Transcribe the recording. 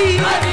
Maria. Maria.